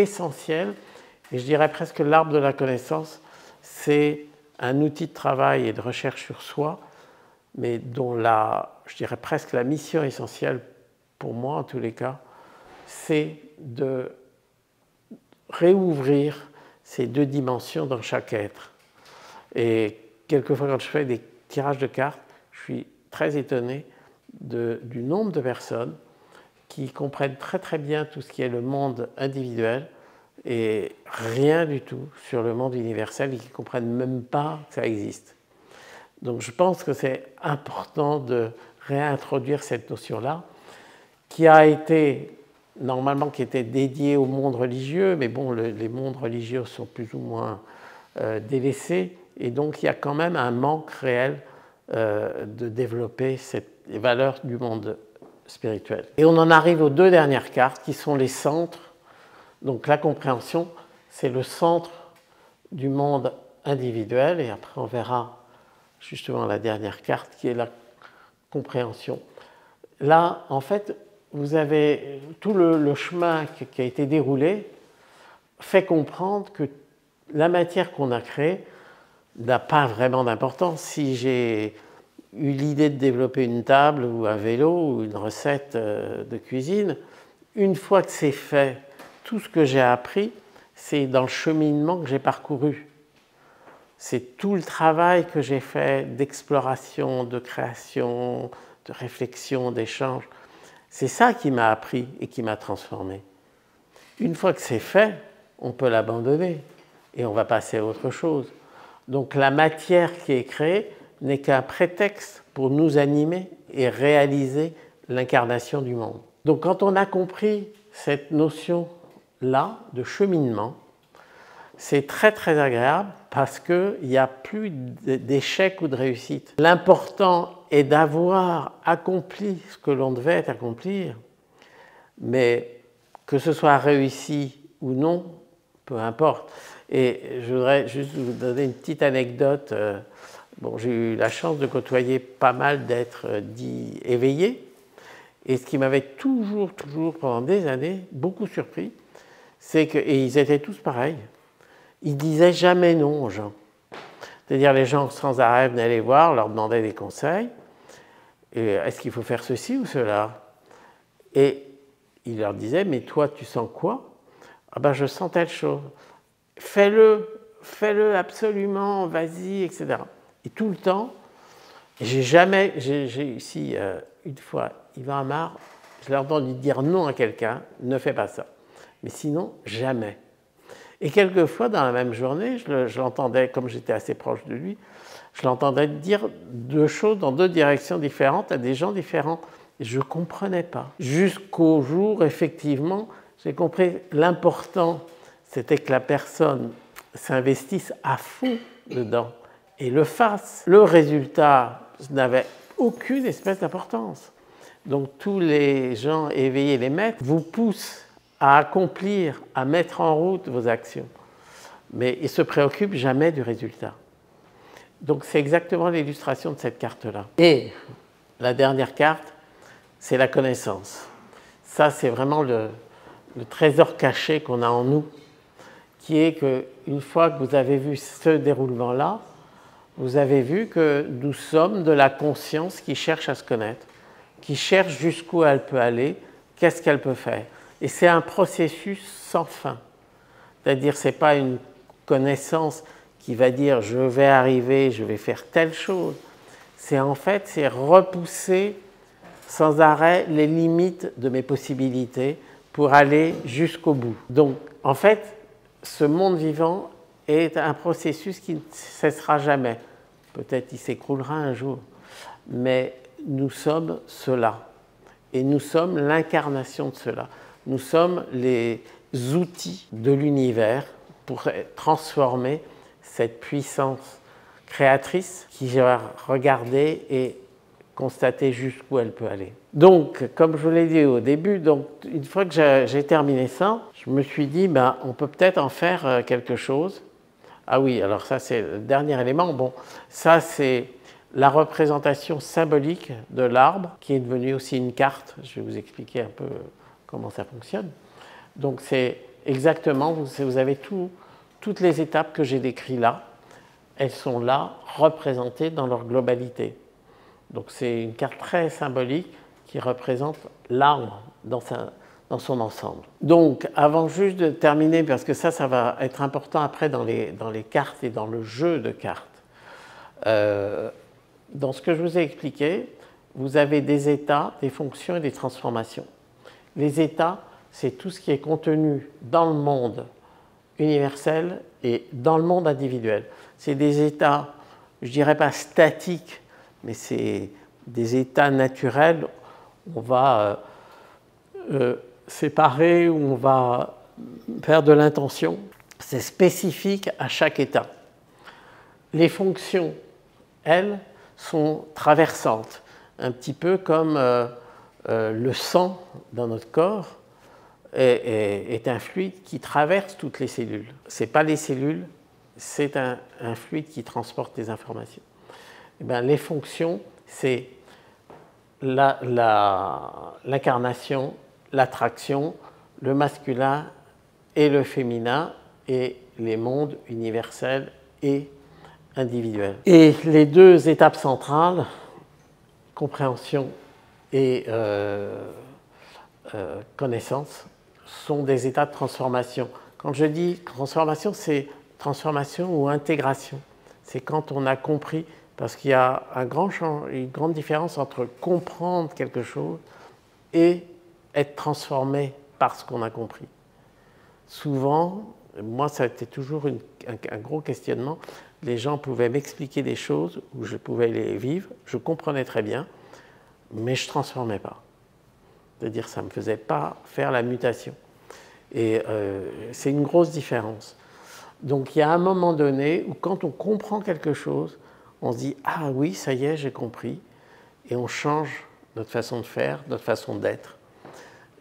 essentiel, et je dirais presque l'arbre de la connaissance, c'est un outil de travail et de recherche sur soi, mais dont la, je dirais presque la mission essentielle, pour moi en tous les cas, c'est de réouvrir ces deux dimensions dans chaque être. Et quelquefois, quand je fais des tirages de cartes, je suis très étonné du nombre de personnes qui comprennent très très bien tout ce qui est le monde individuel et rien du tout sur le monde universel et qui ne comprennent même pas que ça existe. Donc je pense que c'est important de réintroduire cette notion-là. qui a été normalement qui était dédié au monde religieux, mais bon, les mondes religieux sont plus ou moins euh, délaissés, et donc il y a quand même un manque réel euh, de développer cette, les valeurs du monde spirituel. Et on en arrive aux deux dernières cartes qui sont les centres. Donc la compréhension, c'est le centre du monde individuel, et après on verra justement la dernière carte qui est la compréhension. Là, en fait, vous avez tout le, chemin qui a été déroulé fait comprendre que la matière qu'on a créée n'a pas vraiment d'importance. Si j'ai eu l'idée de développer une table ou un vélo ou une recette euh, de cuisine, une fois que c'est fait, tout ce que j'ai appris, c'est dans le cheminement que j'ai parcouru. C'est tout le travail que j'ai fait d'exploration, de création, de réflexion, d'échange. C'est ça qui m'a appris et qui m'a transformé. Une fois que c'est fait, on peut l'abandonner et on va passer à autre chose. Donc la matière qui est créée n'est qu'un prétexte pour nous animer et réaliser l'incarnation du monde. Donc quand on a compris cette notion-là de cheminement, c'est très très agréable parce qu'il n'y a plus d'échec ou de réussite. L'important est d'avoir accompli ce que l'on devait accomplir, mais que ce soit réussi ou non, peu importe. Et je voudrais juste vous donner une petite anecdote. Euh, bon, j'ai eu la chance de côtoyer pas mal d'êtres euh, dits éveillés. Et ce qui m'avait toujours, toujours, pendant des années, beaucoup surpris, c'est que, et ils étaient tous pareils, ils disaient jamais non aux gens. C'est-à-dire les gens sans arrêt venaient les voir, leur demandaient des conseils. Est-ce qu'il faut faire ceci ou cela? Et il leur disait, mais toi tu sens quoi? Ah ben je sens telle chose. Fais-le, fais-le absolument, vas-y, etc. Et tout le temps, j'ai jamais, j'ai ici euh, une fois, Yvan Amar, je leur entendu dire non à quelqu'un, ne fais pas ça. Mais sinon, jamais. Et quelquefois, dans la même journée, je l'entendais, comme j'étais assez proche de lui, je l'entendais dire deux choses dans deux directions différentes à des gens différents. Je ne comprenais pas. Jusqu'au jour, effectivement, j'ai compris l'important, c'était que la personne s'investisse à fond dedans et le fasse. Le résultat n'avait aucune espèce d'importance. Donc tous les gens éveillés, les maîtres, vous poussent à accomplir, à mettre en route vos actions. Mais ils ne se préoccupent jamais du résultat. Donc c'est exactement l'illustration de cette carte-là. Et la dernière carte, c'est la connaissance. Ça, c'est vraiment le, le, trésor caché qu'on a en nous, qui est qu'une fois que vous avez vu ce déroulement-là, vous avez vu que nous sommes de la conscience qui cherche à se connaître, qui cherche jusqu'où elle peut aller, qu'est-ce qu'elle peut faire. Et c'est un processus sans fin. C'est-à-dire, ce n'est pas une connaissance qui va dire je vais arriver, je vais faire telle chose. C'est en fait, c'est repousser sans arrêt les limites de mes possibilités pour aller jusqu'au bout. Donc, en fait, ce monde vivant est un processus qui ne cessera jamais. Peut-être il s'écroulera un jour, mais nous sommes cela. Et nous sommes l'incarnation de cela. Nous sommes les outils de l'univers pour transformer cette puissance créatrice qui va regarder et constater jusqu'où elle peut aller. Donc, comme je vous l'ai dit au début, donc, une fois que j'ai terminé ça, je me suis dit, ben, on peut peut-être en faire euh, quelque chose. Ah oui, alors ça c'est le dernier élément. Bon, ça c'est la représentation symbolique de l'arbre, qui est devenue aussi une carte. Je vais vous expliquer un peu comment ça fonctionne. Donc c'est exactement, vous, avez toutes les étapes que j'ai décrites là, elles sont là, représentées dans leur globalité. Donc c'est une carte très symbolique qui représente l'arbre dans, dans, son ensemble. Donc avant juste de terminer, parce que ça, ça va être important après dans les, dans les cartes et dans le jeu de cartes, euh, dans ce que je vous ai expliqué, vous avez des états, des fonctions et des transformations. Les états, c'est tout ce qui est contenu dans le monde universel et dans le monde individuel. C'est des états, je dirais pas statiques, mais c'est des états naturels. On va, euh, euh, séparé où on va faire de l'intention. C'est spécifique à chaque état. Les fonctions, elles, sont traversantes, un petit peu comme euh, euh, le sang dans notre corps est, un fluide qui traverse toutes les cellules. Ce n'est pas les cellules, c'est un, fluide qui transporte des informations. Et eh bien, les fonctions, c'est l'incarnation, l'attraction, le masculin et le féminin et les mondes universels et individuels. Et les deux étapes centrales, compréhension et euh, euh, connaissance, sont des états de transformation. Quand je dis transformation, c'est transformation ou intégration. C'est quand on a compris, parce qu'il y a un grand une grande différence entre comprendre quelque chose et être transformé par ce qu'on a compris. Souvent, moi, ça a été toujours un, gros questionnement. Les gens pouvaient m'expliquer des choses où je pouvais les vivre, je comprenais très bien, mais je ne transformais pas. C'est-à-dire, ça ne me faisait pas faire la mutation. Et euh, c'est une grosse différence. Donc il y a un moment donné où quand on comprend quelque chose, on se dit Ah oui, ça y est, j'ai compris. Et on change notre façon de faire, notre façon d'être.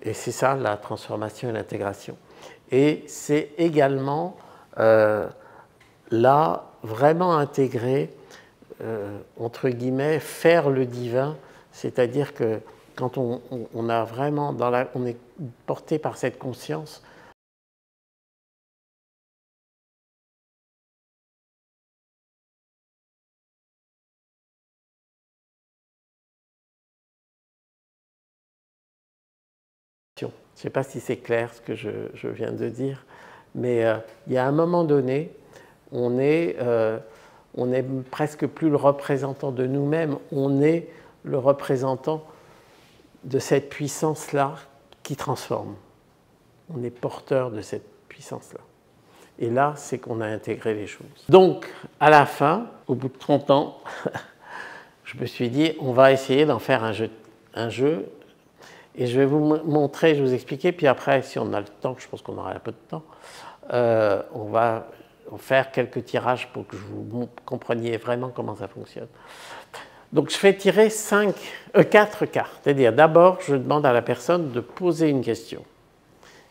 Et c'est ça la transformation et l'intégration. Et c'est également euh, là vraiment intégrer, euh, entre guillemets, faire le divin, c'est-à-dire que quand on, a vraiment dans la, on est porté par cette conscience, Je ne sais pas si c'est clair ce que je, viens de dire, mais euh, il y a un moment donné, euh, on est presque plus le représentant de nous-mêmes, on est le représentant de cette puissance-là qui transforme. On est porteur de cette puissance-là. Et là, c'est qu'on a intégré les choses. Donc, à la fin, au bout de 30 ans, je me suis dit, on va essayer d'en faire un jeu. Et je vais vous montrer, je vais vous expliquer, puis après, si on a le temps, je pense qu'on aura un peu de temps, euh, on va faire quelques tirages pour que vous compreniez vraiment comment ça fonctionne. Donc je fais tirer cinq, euh, quatre cartes. C'est-à-dire d'abord, je demande à la personne de poser une question.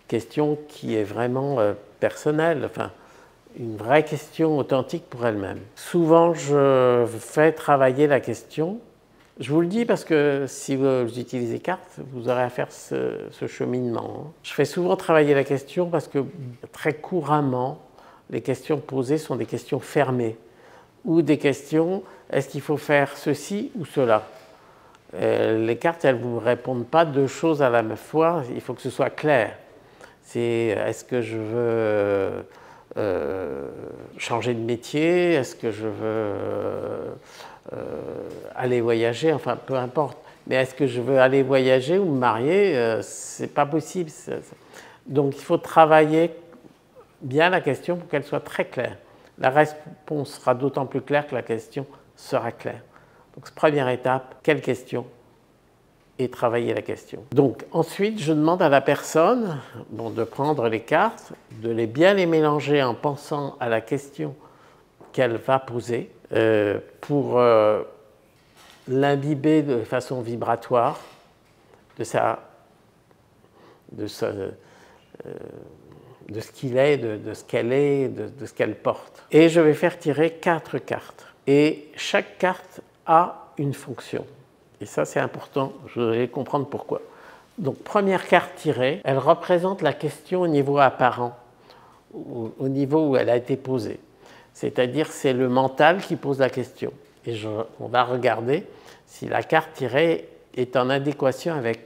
Question qui est vraiment euh, personnelle, enfin une vraie question authentique pour elle-même. Souvent, je fais travailler la question. Je vous le dis parce que si vous utilisez cartes, vous aurez à faire ce, cheminement. Je fais souvent travailler la question parce que très couramment, les questions posées sont des questions fermées ou des questions est-ce qu'il faut faire ceci ou cela? Euh, Les cartes, elles ne vous répondent pas deux choses à la même fois, il faut que ce soit clair. C'est est-ce que je veux euh, changer de métier? Est-ce que je veux aller voyager Enfin, peu importe. Mais est-ce que je veux aller voyager ou me marier C'est pas possible. Donc, il faut travailler bien la question pour qu'elle soit très claire. La réponse sera d'autant plus claire que la question sera claire. Donc, première étape, quelle question? Et travailler la question. Donc ensuite, je demande à la personne de prendre les cartes, de les bien les mélanger en pensant à la question qu'elle va poser euh, pour euh, l'imbiber de façon vibratoire de, sa, de, euh, de ce qu'il est, de, ce qu'elle est, de, ce qu'elle porte. Et je vais faire tirer quatre cartes. Et chaque carte a une fonction. Et ça, c'est important, je vais comprendre pourquoi. Donc, première carte tirée, elle représente la question au niveau apparent, au niveau où elle a été posée. C'est-à-dire, c'est le mental qui pose la question. Et on va regarder si la carte tirée est en adéquation avec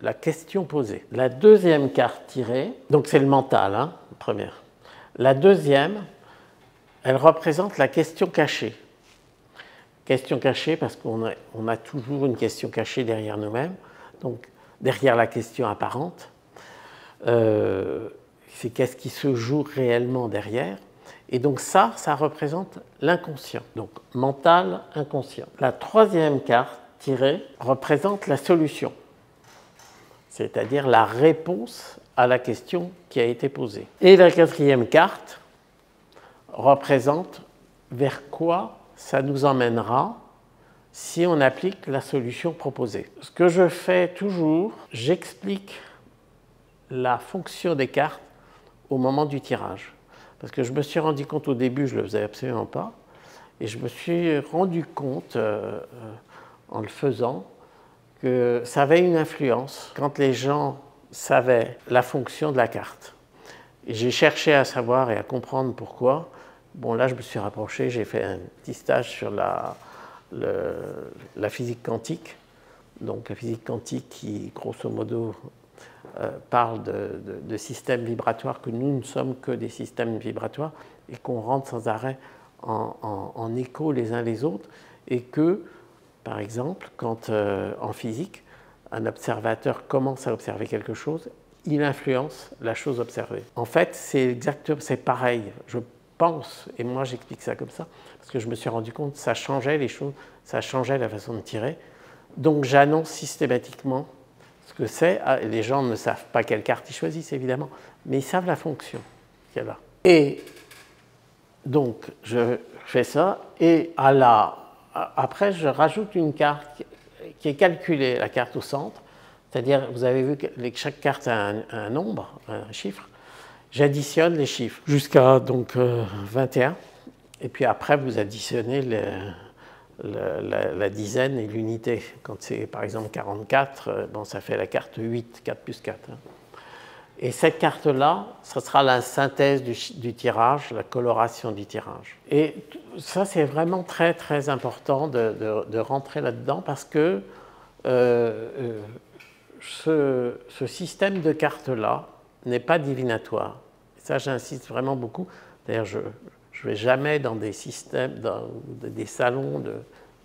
la question posée. La deuxième carte tirée, donc c'est le mental, hein, première. La deuxième, elle représente la question cachée. Question cachée parce qu'on a, toujours une question cachée derrière nous-mêmes, donc derrière la question apparente. Euh, c'est qu'est-ce qui se joue réellement derrière. Et donc ça, ça représente l'inconscient, donc mental, inconscient. La troisième carte tirée représente la solution c'est-à-dire la réponse à la question qui a été posée. Et la quatrième carte représente vers quoi ça nous emmènera si on applique la solution proposée. Ce que je fais toujours, j'explique la fonction des cartes au moment du tirage. Parce que je me suis rendu compte au début, je ne le faisais absolument pas, et je me suis rendu compte euh, euh, en le faisant que ça avait une influence quand les gens savaient la fonction de la carte. J'ai cherché à savoir et à comprendre pourquoi. Bon, là, je me suis rapproché, j'ai fait un petit stage sur la, la physique quantique. Donc, la physique quantique qui, grosso modo, parle de, systèmes vibratoires, que nous ne sommes que des systèmes vibratoires et qu'on rentre sans arrêt en, écho les uns les autres, et que, par exemple, quand euh, en physique, un observateur commence à observer quelque chose, il influence la chose observée. En fait, c'est exactement, c'est pareil. Je pense, et moi j'explique ça comme ça, parce que je me suis rendu compte ça changeait les choses, ça changeait la façon de tirer. Donc j'annonce systématiquement ce que c'est. Ah, les gens ne savent pas quelle carte ils choisissent, évidemment, mais ils savent la fonction qu'il y a là. Et donc, je fais ça, et à la... après, je rajoute une carte qui est calculée, la carte au centre, c'est-à-dire, vous avez vu que chaque carte a un, nombre, un chiffre. J'additionne les chiffres jusqu'à donc 21, euh, et puis après, vous additionnez les, la, dizaine et l'unité. Quand c'est par exemple 44, euh, bon, ça fait la carte 8, 4 plus 4. Hein. Et cette carte-là, ce sera la synthèse du, tirage, la coloration du tirage. Et ça, c'est vraiment très très important de, rentrer là-dedans parce que euh, euh, ce, système de cartes-là n'est pas divinatoire. Ça, j'insiste vraiment beaucoup. D'ailleurs, je, ne vais jamais dans des systèmes, dans des salons de,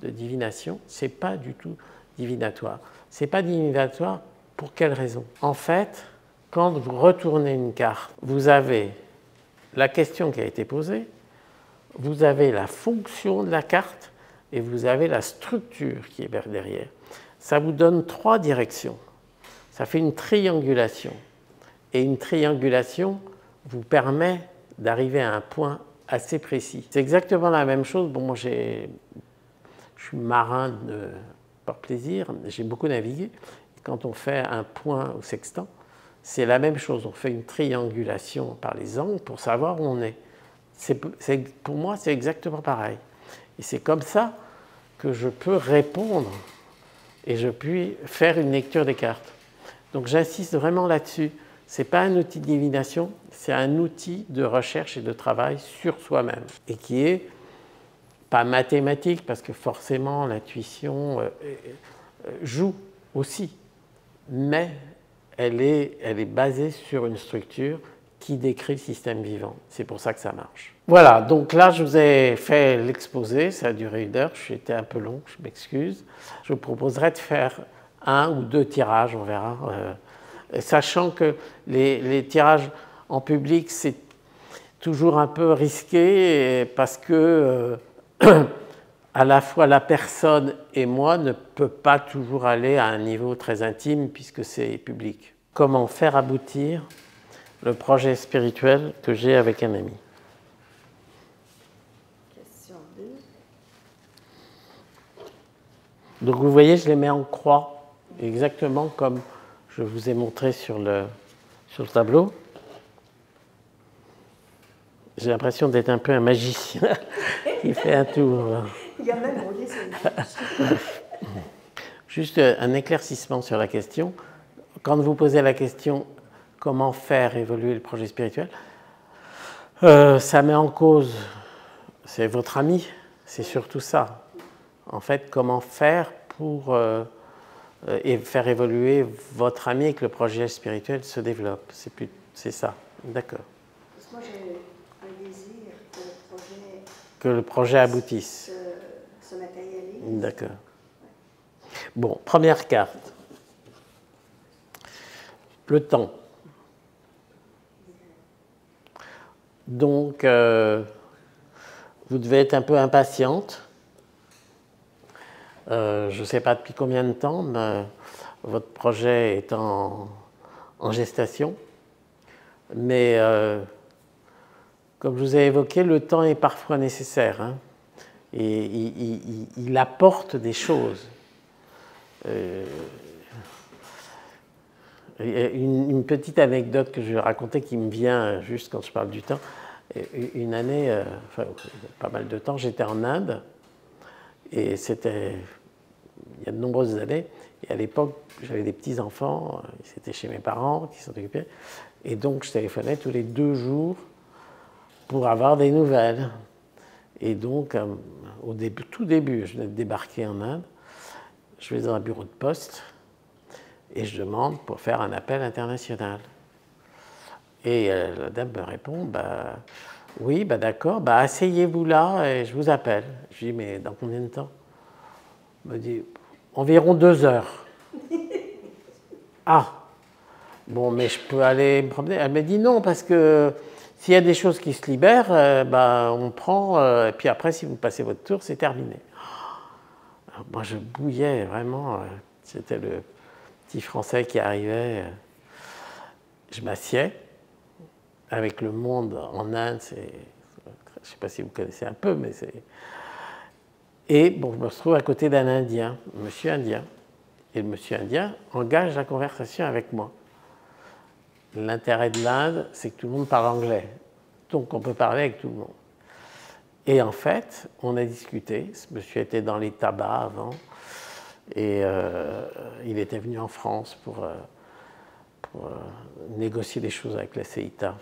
divination. Ce n'est pas du tout divinatoire. Ce n'est pas divinatoire pour quelle raison? En fait, quand vous retournez une carte, vous avez la question qui a été posée, vous avez la fonction de la carte et vous avez la structure qui est derrière. Ça vous donne trois directions. Ça fait une triangulation. Et une triangulation vous permet d'arriver à un point assez précis. C'est exactement la même chose. Bon, moi, je suis marin par plaisir, j'ai beaucoup navigué. Quand on fait un point au sextant, c'est la même chose. On fait une triangulation par les angles pour savoir où on est. pour moi, c'est exactement pareil. Et c'est comme ça que je peux répondre et je puis faire une lecture des cartes. Donc j'insiste vraiment là-dessus. Ce n'est pas un outil de divination, c'est un outil de recherche et de travail sur soi-même et qui est pas mathématique parce que forcément l'intuition euh, euh, joue aussi, mais elle est, elle est basée sur une structure qui décrit le système vivant. C'est pour ça que ça marche. Voilà, donc là je vous ai fait l'exposé, ça a duré une heure, été un peu long, je m'excuse. Je vous proposerai de faire un ou deux tirages, on verra. Euh, sachant que les, tirages en public, c'est toujours un peu risqué parce que euh, à la fois la personne et moi ne peut pas toujours aller à un niveau très intime puisque c'est public. Comment faire aboutir le projet spirituel que j'ai avec un ami? Question 2. Donc vous voyez, je les mets en croix, exactement comme je vous ai montré sur le, sur le tableau. J'ai l'impression d'être un peu un magicien qui fait un tour. Il y a même Juste un éclaircissement sur la question. Quand vous posez la question comment faire évoluer le projet spirituel, euh, ça met en cause, c'est votre ami, c'est surtout ça. En fait, comment faire pour euh, et faire évoluer votre ami et que le projet spirituel se développe. C'est, plus, c'est ça. D'accord. Moi, j'ai un désir que le projet, que le projet aboutisse. Se, matérialise. D'accord. Bon, première carte. Le temps. Donc, euh, vous devez être un peu impatiente euh, je ne sais pas depuis combien de temps, mais votre projet est en, gestation. Mais euh, comme je vous ai évoqué, le temps est parfois nécessaire. Hein. et il, apporte des choses. Euh, une, petite anecdote que je vais raconter qui me vient juste quand je parle du temps. Une année, enfin, pas mal de temps, j'étais en Inde et c'était il y a de nombreuses années. Et à l'époque, j'avais des petits-enfants, c'était chez mes parents qui s'en occupaient. Et donc, je téléphonais tous les deux jours pour avoir des nouvelles. Et donc, euh, au tout début, je venais de débarquer en Inde, je vais dans un bureau de poste et je demande pour faire un appel international. Et euh, la dame me répond, bah, oui, bah, d'accord, bah, asseyez-vous là et je vous appelle. Je dis, mais dans combien de temps? Me dit, environ deux heures. ah, bon, mais je peux aller me promener. Elle me dit non, parce que s'il y a des choses qui se libèrent, euh, bah, on prend, euh, et puis après, si vous passez votre tour, c'est terminé. moi, je bouillais vraiment. C'était le petit Français qui arrivait. Je m'assieds avec le monde en Inde, je ne sais pas si vous connaissez un peu, mais c'est... Et bon, je me retrouve à côté d'un Indien, monsieur Indien. Et le monsieur Indien engage la conversation avec moi. L'intérêt de l'Inde, c'est que tout le monde parle anglais. Donc on peut parler avec tout le monde. Et en fait, on a discuté. Ce monsieur était dans les tabacs avant. Et euh, il était venu en France pour... Euh, euh, négocier des choses avec la CEITA.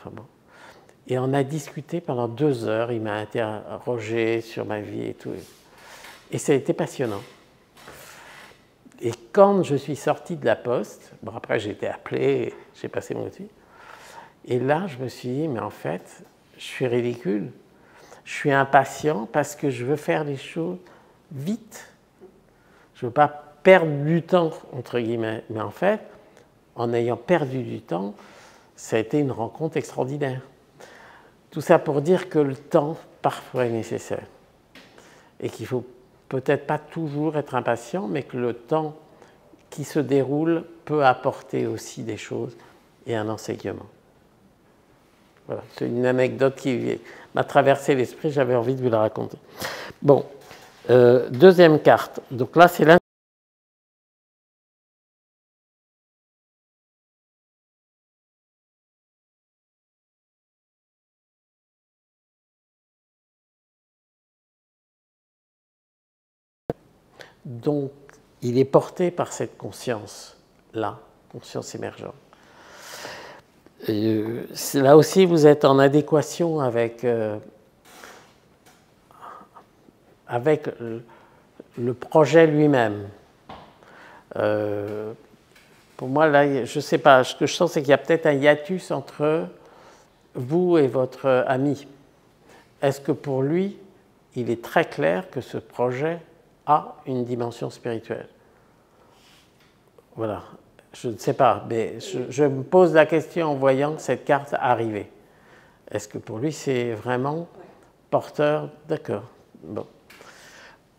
Et on a discuté pendant deux heures. Il m'a interrogé sur ma vie et tout. Ça a été passionnant. Et quand je suis sorti de la poste, bon après j'ai été appelé, j'ai passé mon outil. Et là, je me suis dit, mais en fait, je suis ridicule. Je suis impatient parce que je veux faire les choses vite. Je ne veux pas perdre du temps, entre guillemets. Mais en fait, en ayant perdu du temps, ça a été une rencontre extraordinaire. Tout ça pour dire que le temps, parfois, est nécessaire. Et qu'il faut peut-être pas toujours être impatient, mais que le temps qui se déroule peut apporter aussi des choses et un enseignement. Voilà, c'est une anecdote qui m'a traversé l'esprit, j'avais envie de vous la raconter. Bon, euh, deuxième carte. Donc là, c'est Donc, il est porté par cette conscience-là, conscience émergente. Euh, là aussi, vous êtes en adéquation avec, euh, avec le projet lui-même. Euh, pour moi, là, je ne sais pas, ce que je sens, c'est qu'il y a peut-être un hiatus entre vous et votre ami. Est-ce que pour lui, il est très clair que ce projet a une dimension spirituelle Voilà, je ne sais pas, mais je, me pose la question en voyant cette carte arriver. Est-ce que pour lui c'est vraiment porteur D'accord. Bon.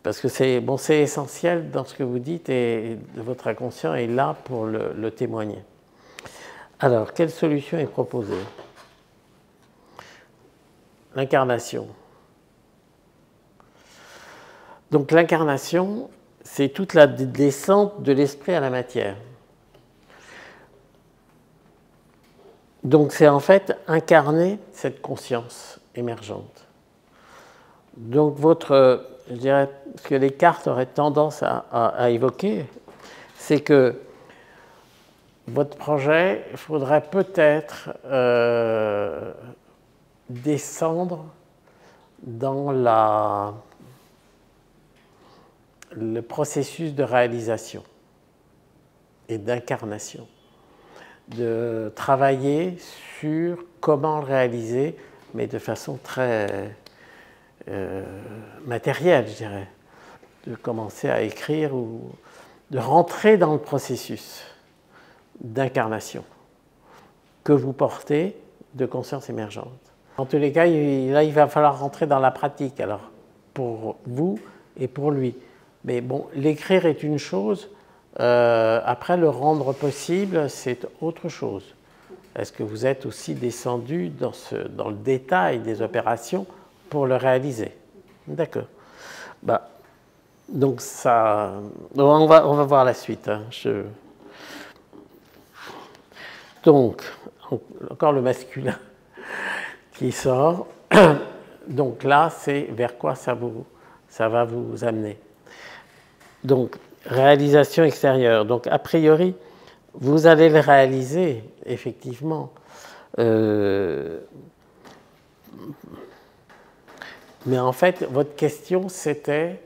Parce que c'est bon, essentiel dans ce que vous dites et votre inconscient est là pour le témoigner. Alors, quelle solution est proposée? L'incarnation. Donc l'incarnation, c'est toute la descente de l'esprit à la matière. Donc c'est en fait incarner cette conscience émergente. Donc votre, je dirais, ce que les cartes auraient tendance à, évoquer, c'est que votre projet, il faudrait peut-être euh, descendre dans la le processus de réalisation et d'incarnation, de travailler sur comment le réaliser, mais de façon très euh, matérielle, je dirais, de commencer à écrire ou de rentrer dans le processus d'incarnation que vous portez de conscience émergente. En tous les cas, là, il va falloir rentrer dans la pratique, alors, pour vous et pour lui. Mais bon, l'écrire est une chose, Euh, après, le rendre possible, c'est autre chose. Est-ce que vous êtes aussi descendu dans, ce, dans le détail des opérations pour le réaliser? D'accord. Bah, donc ça, on va, on va voir la suite. Hein. Donc, encore le masculin qui sort. Donc là, c'est vers quoi ça, vous, ça va vous amener? Donc, réalisation extérieure. Donc, a priori, vous allez le réaliser, effectivement. Euh, mais en fait, votre question, c'était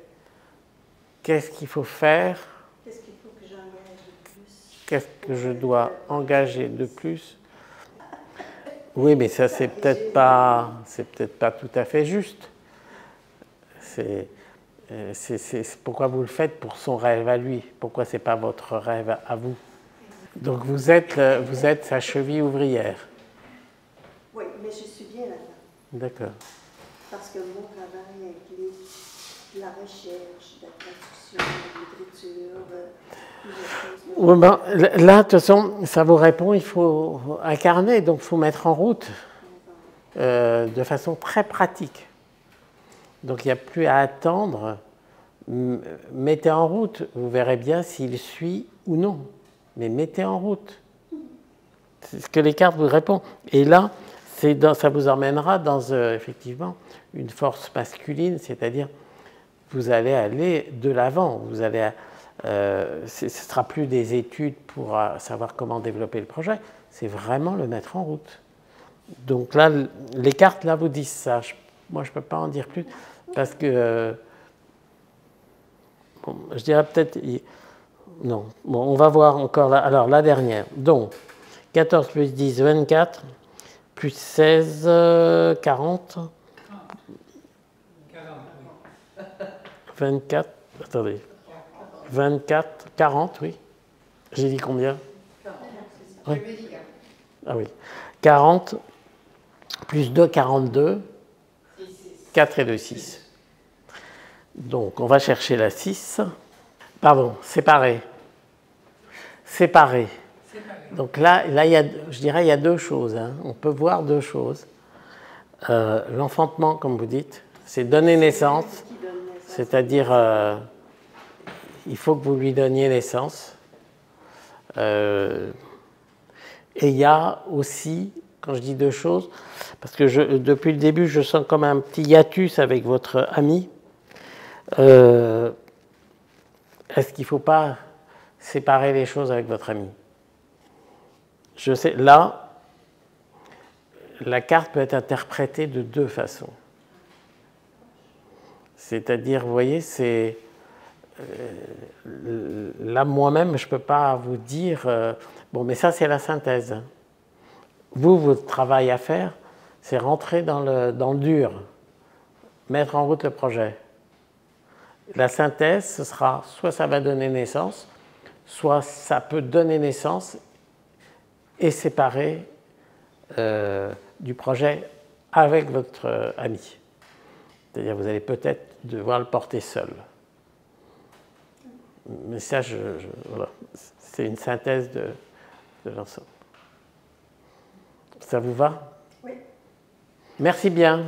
qu'est-ce qu'il faut faire? Qu'est-ce qu'il faut que j'engage de plus? Qu'est-ce que je dois engager de plus? Oui, mais ça, c'est peut-être pas, c'est peut-être pas tout à fait juste. C'est, c'est, pourquoi vous le faites pour son rêve à lui? Pourquoi c'est pas votre rêve à vous? Donc vous êtes, euh, vous êtes sa cheville ouvrière. Oui, mais je suis bien là-dedans. D'accord. Parce que mon travail implique la recherche, la traduction, l'écriture, euh, oui, ben, là, de toute façon, ça vous répond, il faut incarner, donc il faut mettre en route euh, de façon très pratique. Donc il n'y a plus à attendre. Mettez en route, vous verrez bien s'il suit ou non. Mais mettez en route. C'est ce que les cartes vous répondent. Et là, ça vous emmènera dans euh, effectivement une force masculine, c'est-à-dire vous allez aller de l'avant. Vous allez, euh, ce ne sera plus des études pour euh, savoir comment développer le projet, c'est vraiment le mettre en route. Donc là, les cartes là vous disent ça. moi, je ne peux pas en dire plus parce que je dirais peut-être non. Bon, on va voir encore là. Alors la dernière. Donc 14 plus 10, 24 plus 16, 40. 24, attendez, 24, 40, oui. J'ai dit combien? Oui. Ah oui. 40 plus 2, 42. 4 et 2, 6. Donc, on va chercher la 6. Pardon, séparé. Séparé. Donc là, là il y a, je dirais il y a deux choses. Hein. On peut voir deux choses. Euh, l'enfantement, comme vous dites, c'est donner naissance, c'est-à-dire euh, il faut que vous lui donniez naissance. Euh, et il y a aussi, quand je dis deux choses, parce que je, depuis le début, je sens comme un petit hiatus avec votre ami. Euh, est-ce qu'il ne faut pas séparer les choses avec votre ami? Je sais, là, la carte peut être interprétée de deux façons. C'est-à-dire, vous voyez, c'est euh, là, moi-même, je ne peux pas vous dire, euh, bon, mais ça, c'est la synthèse. Vous, votre travail à faire, c'est rentrer dans le, dans le dur, mettre en route le projet. La synthèse, ce sera soit ça va donner naissance, soit ça peut donner naissance et séparer euh, du projet avec votre ami. C'est-à-dire vous allez peut-être devoir le porter seul. Mais ça, c'est une synthèse de, l'ensemble. Ça vous va? Oui. Merci bien.